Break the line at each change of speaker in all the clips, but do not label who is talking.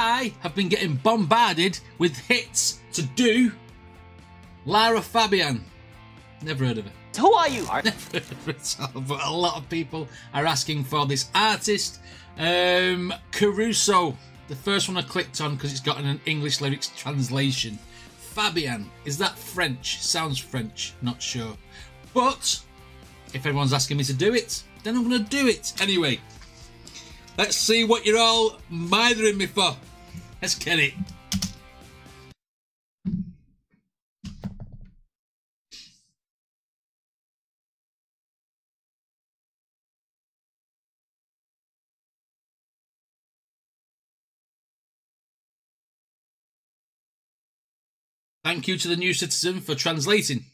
I have been getting bombarded with hits to do Lara Fabian. Never heard of it.
Who are you?
Never heard of it, but a lot of people are asking for this artist. Um, Caruso, the first one I clicked on because it's got an English lyrics translation. Fabian, is that French? Sounds French, not sure. But if everyone's asking me to do it, then I'm going to do it anyway. Let's see what you're all mithering me for. Let's get it. Thank you to the new citizen for translating.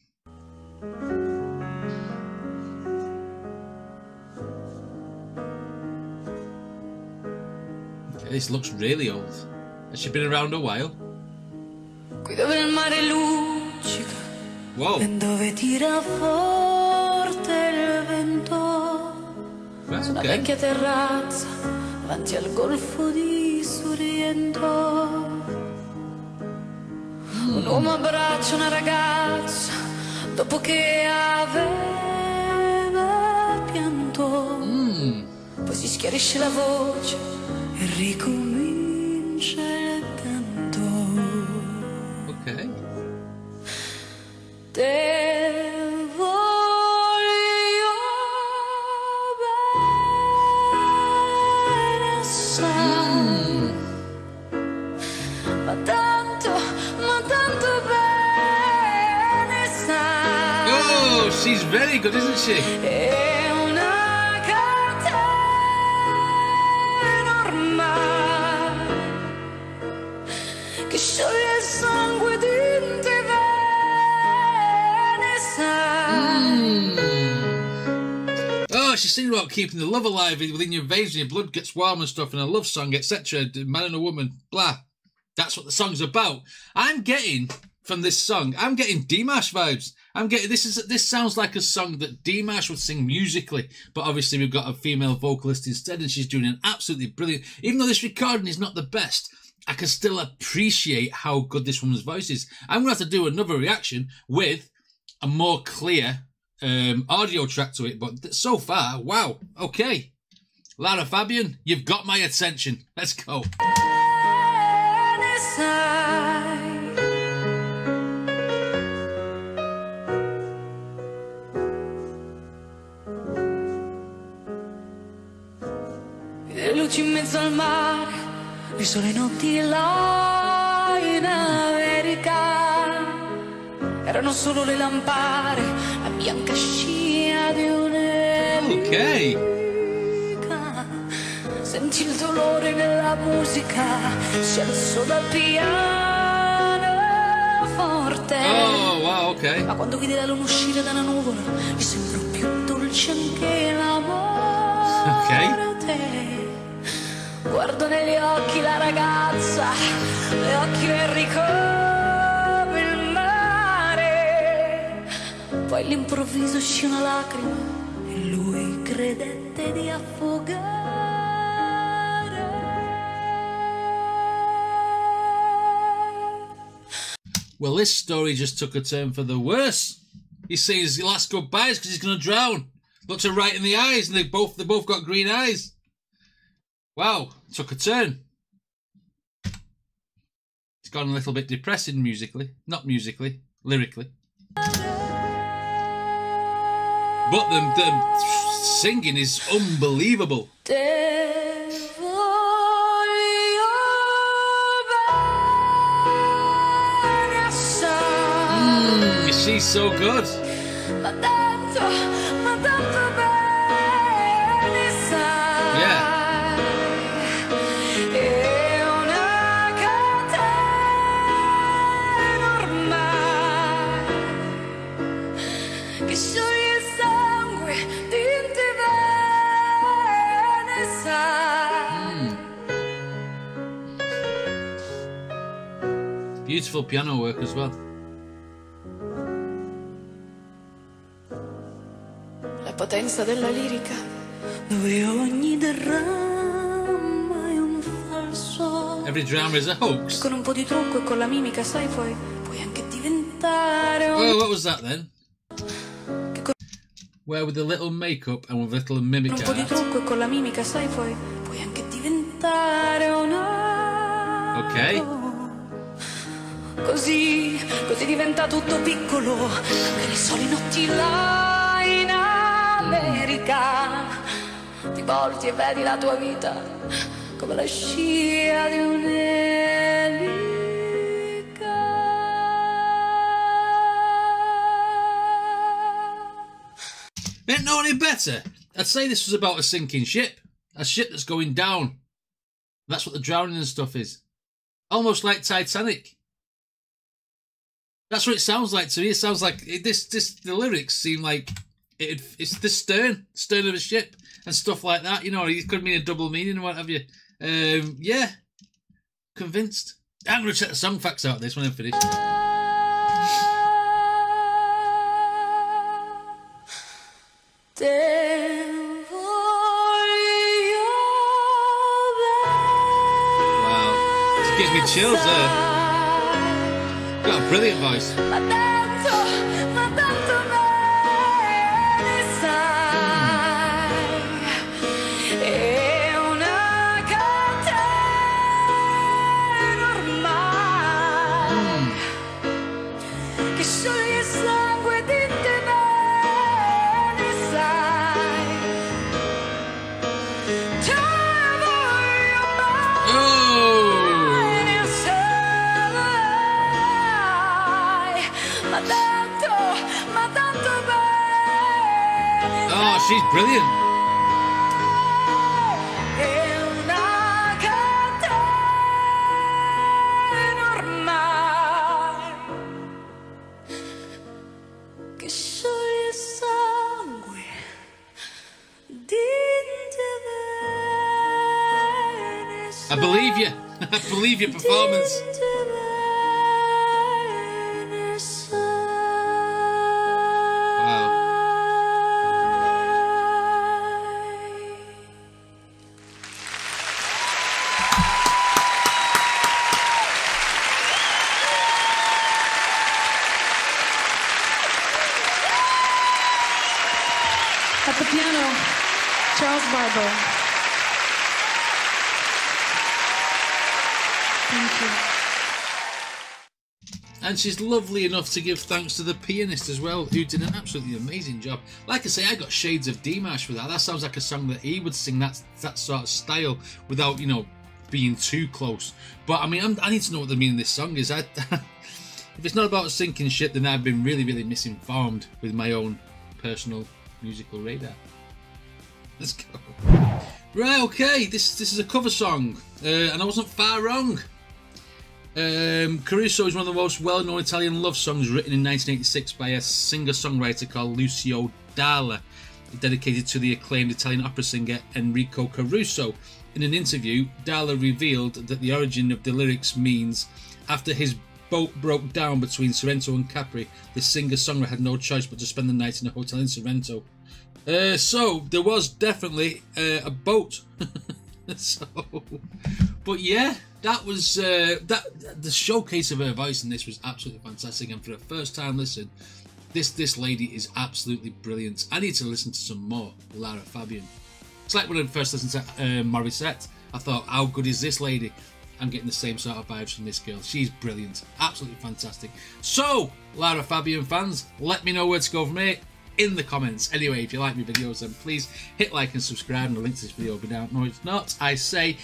Okay, this looks really old. Has she been around a while?
Qui dove il mare luccica,
Whoa.
ben dove tira forte il vento,
Right,
su una
okay.
vecchia terrazza, davanti al golfo di Sorrento. Un uomo abbraccia una ragazza dopo che aveva pianto. Poi si schiarisce la voce e ricomincia.
Okay.
Te voglio bene assai, ma tanto, ma tanto bene sai.
Oh, she's very good, isn't she? Oh, she's singing about keeping the love alive within your veins and your blood gets warm and stuff, and a love song, etc. Man and a woman, blah. That's what the song's about. I'm getting from this song. I'm getting Dimash vibes. I'm getting this is this sounds like a song that Dimash would sing musically, but obviously we've got a female vocalist instead, and she's doing an absolutely brilliant. Even though this recording is not the best, I can still appreciate how good this woman's voice is. I'm gonna have to do another reaction with a more clear um, audio track to it, but so far, wow, okay. Lara Fabian, you've got my attention. Let's go.
Luci in mezzo al mare, le sole notti là in America. Erano solo le lampare, la bianca scia di un'elica.
Ok.
Senti il dolore nella musica, si alzò dal piano forte.
Oh, wow, ok.
Ma quando vide la luna uscire dalla nuvola, gli sembrò più dolce anche l'amore. Guardo negli occhi la ragazza, occhi neri come il mare. Poi all'improvviso uscì una lacrima e lui credette di affogare.
Well, this story just took a turn for the worse. He's saying his last goodbyes because he's going to drown. Looked her right in the eyes, and they both they both got green eyes. Wow, took a turn. It's gone a little bit depressing musically, not musically, lyrically. But the, the singing is unbelievable.
Te voglio bene assai.
She's so good. Beautiful piano work as well.
La potenza della lirica, dove ogni dramma è un falso.
every drama is a hoax.
Con un po' di trucco e con la mimica, sai, puoi, puoi anche diventare un...
Oh, what was that then? Where with a little makeup and with a little mimic
un po' di trucco e con la mimica, sai, puoi, puoi anche diventare una...
Ok.
Così, così diventa tutto piccolo, anche nei soli notti là in America. Ti volti e vedi la tua vita come la scia di un'elica.
Ain't no any better. I'd say this was about a sinking ship. A ship that's going down. That's what the drowning and stuff is. Almost like Titanic. That's what it sounds like to me. It sounds like it, this. This the lyrics seem like it, it's the stern, stern of a ship, and stuff like that. You know, it could mean a double meaning and what have you. Um, yeah, convinced. I'm gonna check the song facts out of this when I'm finished. Wow, it gives me chills there. Got a brilliant voice.
Te bene
I believe you. I believe your performance.
At the piano, Charles Barber. Thank you.
And she's lovely enough to give thanks to the pianist as well, who did an absolutely amazing job. Like I say, I got shades of Dimash for that. That sounds like a song that he would sing that that sort of style without, you know, being too close. But I mean, I'm, I need to know what the meaning of this song is. I, if it's not about sinking ship, then I've been really, really misinformed with my own personal musical radar. Let's go. Right, okay. This this is a cover song, uh, and I wasn't far wrong. Um, Caruso is one of the most well-known Italian love songs written in 1986 by a singer-songwriter called Lucio Dalla, dedicated to the acclaimed Italian opera singer Enrico Caruso. In an interview, Dalla revealed that the origin of the lyrics means after his boat broke down between Sorrento and Capri, the singer-songwriter had no choice but to spend the night in a hotel in Sorrento. Uh, so there was definitely uh, a boat. so, but yeah, that was uh, that. The showcase of her voice in this was absolutely fantastic, and for a first time listen, this this lady is absolutely brilliant. I need to listen to some more Lara Fabian. It's like when I first listened to uh, I thought, how good is this lady? I'm getting the same sort of vibes from this girl. She's brilliant, absolutely fantastic. So, Lara Fabian fans, let me know where to go from here in the comments. Anyway, if you like my videos, then please hit like and subscribe, and the link to this video will be down. No, it's not, I say.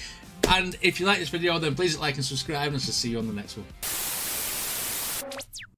And if you like this video, then please hit like and subscribe, and I'll see you on the next one.